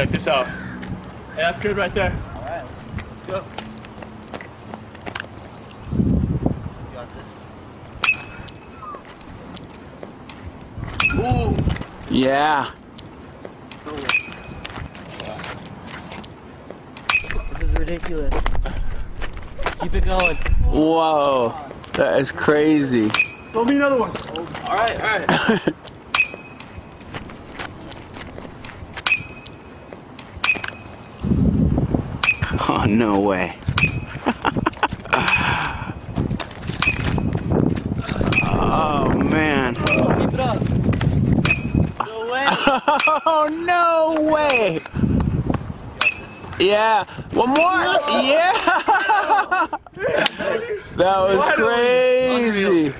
check this out. Hey, that's good right there. All right, let's, let's go. You got this. Ooh. Yeah. This is ridiculous. Keep it going. Whoa. That is crazy. Throw me another one. All right, all right. Oh, no way. oh, man. Keep it up. No way. Oh, no way. Yeah. One more. Yeah. that was crazy.